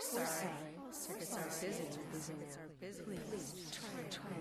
sorry. Circuits are busy. Circuits are busy. Please try, try